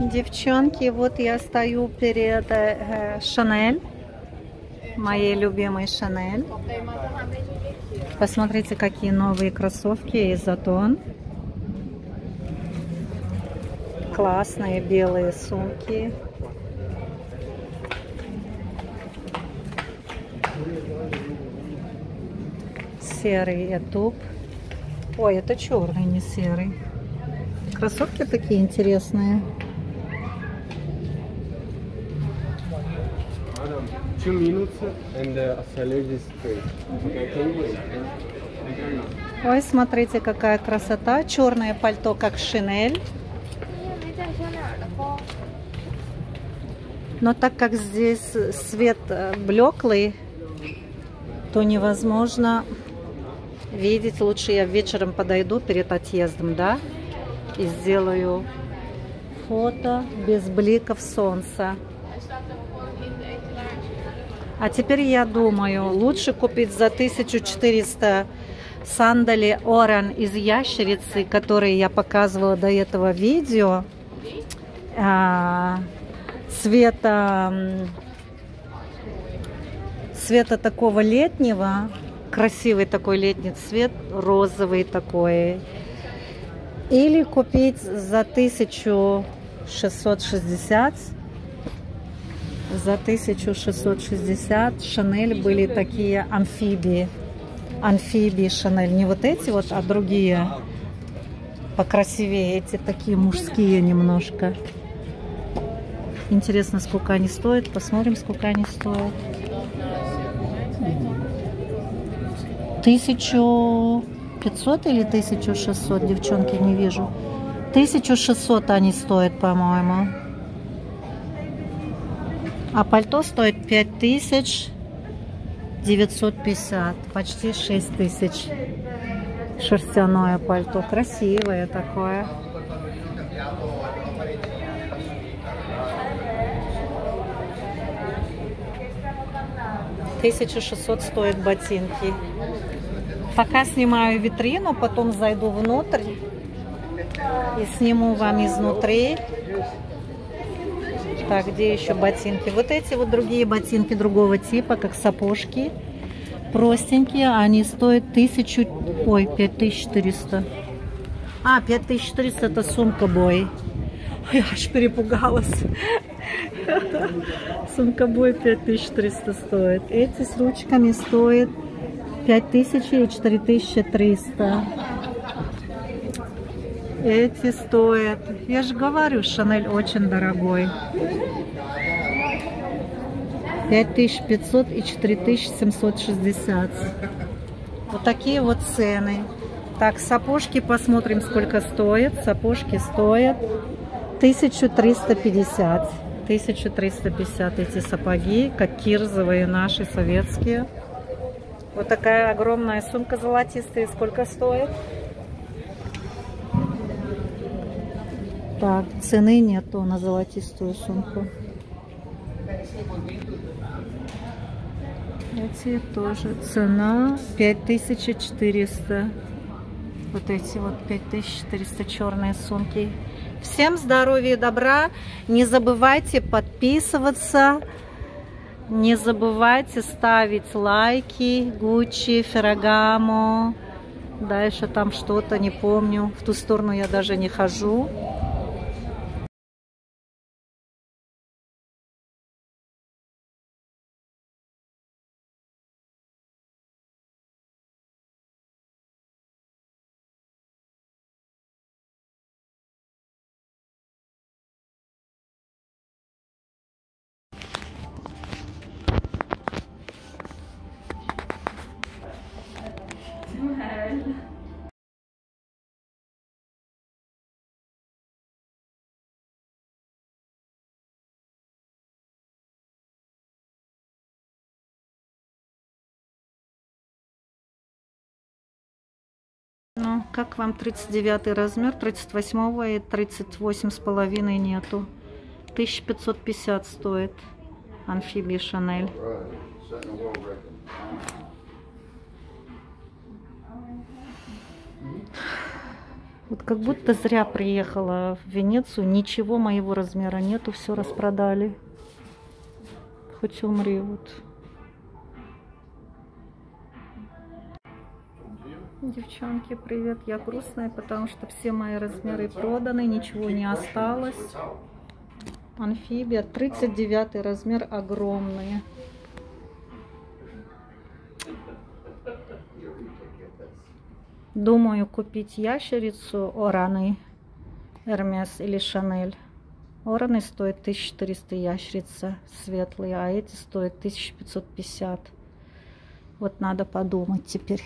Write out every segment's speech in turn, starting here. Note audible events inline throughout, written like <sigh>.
Девчонки, вот я стою перед э, Шанель, моей любимой Шанель. Посмотрите, какие новые кроссовки Изотон. Классные белые сумки. Серый этуп. Ой, это черный, не серый. Кроссовки такие интересные. Two minutes and uh, salad is wait? Ой, смотрите, какая красота. Черное пальто, как шинель. Но так как здесь свет э, блеклый, то невозможно видеть. Лучше я вечером подойду перед отъездом, да, и сделаю фото без бликов солнца. А теперь я думаю, лучше купить за 1400 сандали Оран из ящерицы, которые я показывала до этого видео. А, цвета, цвета такого летнего, красивый такой летний цвет, розовый такой. Или купить за 1660 за 1660 Шанель были такие амфибии. Амфибии Шанель. Не вот эти вот, а другие. Покрасивее. Эти такие мужские немножко. Интересно, сколько они стоят. Посмотрим, сколько они стоят. Тысячу пятьсот или тысячу шестьсот, девчонки, не вижу. Тысячу шестьсот они стоят, по-моему. А пальто стоит 5950, почти 6000. Шерстяное пальто, красивое такое. Тысяча шестьсот стоит ботинки. Пока снимаю витрину, потом зайду внутрь и сниму вам изнутри. Так, где еще ботинки? Вот эти вот другие ботинки другого типа, как сапожки. Простенькие, они стоят тысячу... Ой, 5400. А, 5400 это сумка бой. Я аж перепугалась. Сумка бой 5300 стоит. Эти с ручками стоят 5000 и 4300. Эти стоят. Я же говорю, Шанель очень дорогой. 5500 и 4760. Вот такие вот цены. Так, сапожки посмотрим, сколько стоят. Сапожки стоят 1350. 1350 эти сапоги, как кирзовые наши советские. Вот такая огромная сумка золотистая. Сколько стоит? Так, цены нету на золотистую сумку. Эти тоже цена 5400. Вот эти вот 5400 черные сумки. Всем здоровья и добра. Не забывайте подписываться. Не забывайте ставить лайки. Гуччи, Феррагамо. Дальше там что-то, не помню. В ту сторону я даже не хожу. Ну, как вам 39 размер, 38 и 38 с половиной нету. 1550 стоит амфибия Шанель. Вот как будто зря приехала в Венецию, ничего моего размера нету, все распродали. Хоть умри, вот. Девчонки, привет, я грустная, потому что все мои размеры проданы, ничего не осталось. Амфибия, 39 размер, огромные. Думаю купить ящерицу Ораны, Эрмес или Шанель. Ораны стоит 1400 ящерица светлые, а эти стоят 1550. Вот надо подумать теперь.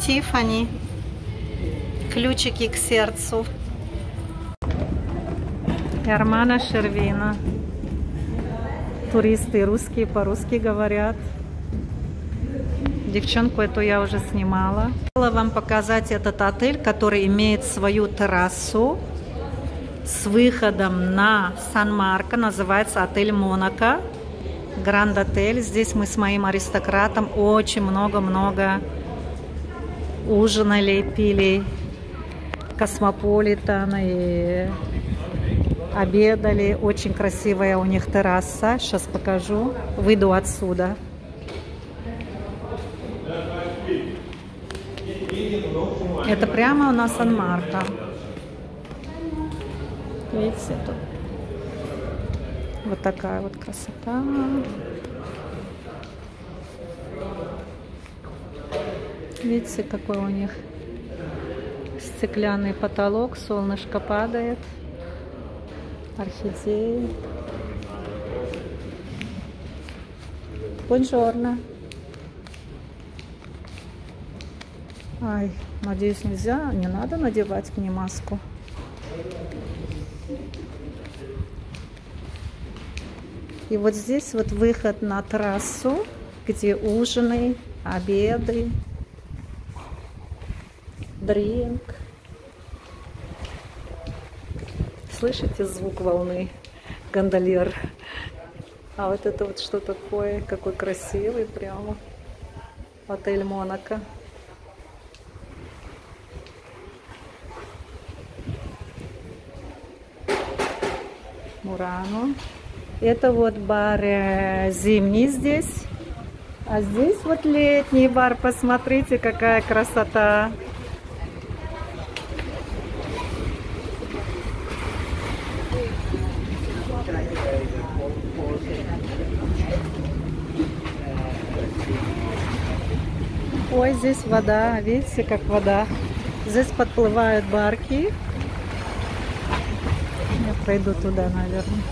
Тифани. Ключики к сердцу. Армана Шервина. Туристы русские по-русски говорят. Девчонку эту я уже снимала. Хотела вам показать этот отель, который имеет свою террасу с выходом на Сан-Марко. Называется отель Монако. Гранд Отель. Здесь мы с моим аристократом очень много-много ужинали, пили космополитен и обедали. Очень красивая у них терраса. Сейчас покажу. Выйду отсюда. Это прямо у нас Сан-Марко. Видите, тут вот такая вот красота. Видите, какой у них стеклянный потолок, солнышко падает, орхидеи. Бонжорно. Ай, надеюсь, нельзя, не надо надевать мне маску. И вот здесь вот выход на трассу, где ужины, обеды, дринг. Слышите звук волны? Гондольер. А вот это вот что такое? Какой красивый прямо. Отель Монако. Мурану. Это вот бар э, зимний здесь. А здесь вот летний бар. Посмотрите, какая красота. Ой, здесь вода, видите, как вода. Здесь подплывают барки. Я пройду туда, наверное.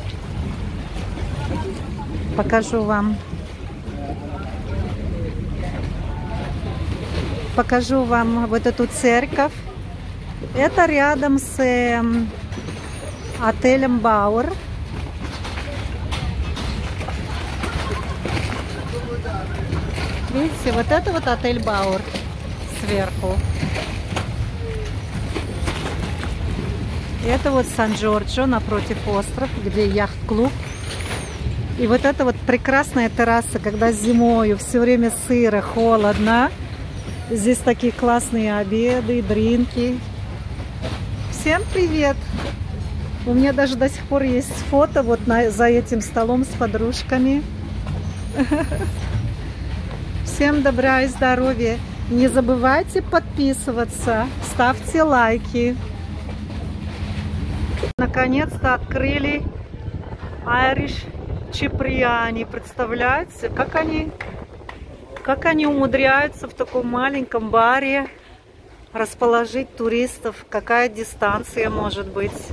Покажу вам. Покажу вам вот эту церковь. Это рядом с э, отелем Бауэр. Видите, вот это вот отель Бауэр сверху. Это вот Сан-Джорджо напротив остров, где яхт-клуб. И вот это вот прекрасная терраса, когда зимою все время сыро, холодно. Здесь такие классные обеды, дринки. Всем привет! У меня даже до сих пор есть фото вот на, за этим столом с подружками. <laughs> Всем добра и здоровья. Не забывайте подписываться, ставьте лайки. Наконец-то открыли Irish Cipriani. Представляете, как они, как они умудряются в таком маленьком баре расположить туристов, какая дистанция может быть.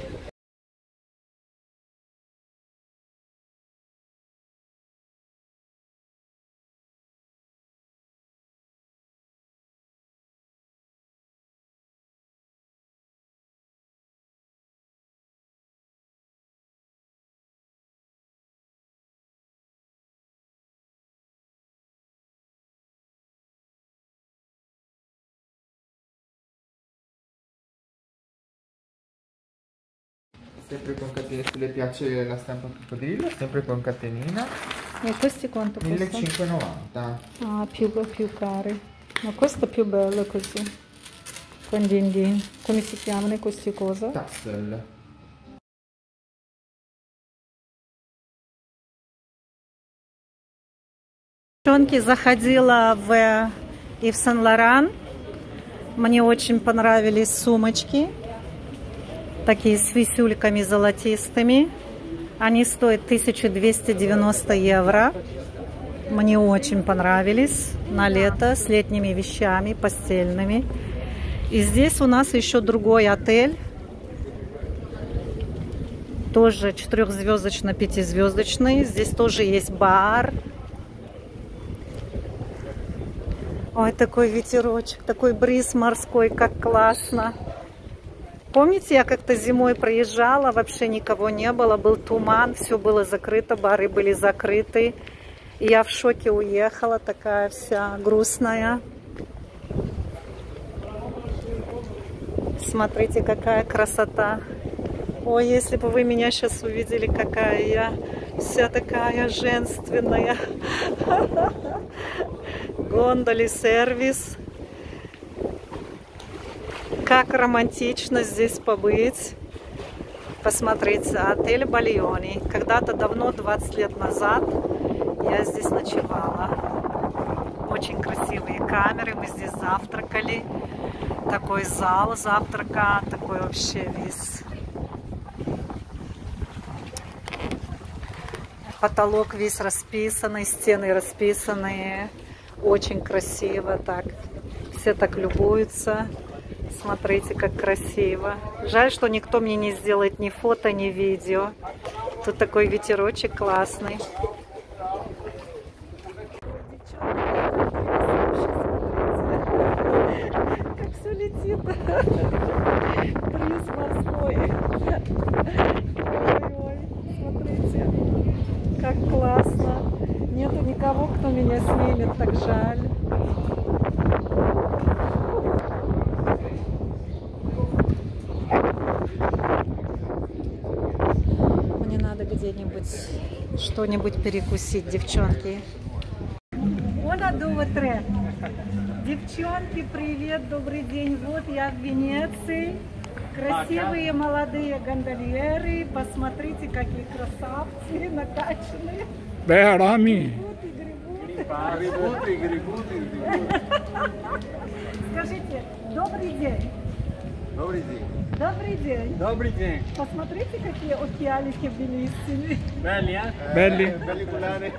Sempre con catenina, se le piace la stampa coccodrillo, sempre con catenina, E questi quanto costano? 1590. Ah, più, più cari. Ma questo è più bello così. Con din din. Come si chiamano queste cose? Tassel. Девчонки, заходила в Ив Сен Лоран. Мне очень понравились сумочки. Такие с висюльками золотистыми. Они стоят 1290 евро. Мне очень понравились на лето с летними вещами, постельными. И здесь у нас еще другой отель. Тоже четырехзвездочно-пятизвездочный. Здесь тоже есть бар. Ой, такой ветерочек, такой бриз морской, как классно. Помните, я как-то зимой проезжала, вообще никого не было, был туман, все было закрыто, бары были закрыты. И я в шоке уехала, такая вся грустная. Смотрите, какая красота. Ой, если бы вы меня сейчас увидели, какая я вся такая женственная. <laughs> Гондоли сервис. Как романтично здесь побыть. Посмотрите, отель Бальони. Когда-то давно, 20 лет назад, я здесь ночевала. Очень красивые камеры, мы здесь завтракали. Такой зал завтрака, такой вообще весь потолок весь расписанный, стены расписанные. Очень красиво так. Все так любуются. Смотрите, как красиво. Жаль, что никто мне не сделает ни фото, ни видео. Тут такой ветерочек классный. Как все летит. Бриз морской. Ой-ой, смотрите, как классно. Нету никого, кто меня снимет, так жаль. Мне надо где-нибудь что-нибудь перекусить, девчонки. Оля Дуатре. Девчонки, привет, добрый день. Вот я в Венеции. Красивые молодые гондольеры. Посмотрите, какие красавцы накачанные. Rami, Грибут и грибут. Скажите, добрый день. Добрый день. Добрый день. Добрый день. Посмотрите, какие океаники белиссими. belli? Belli culare.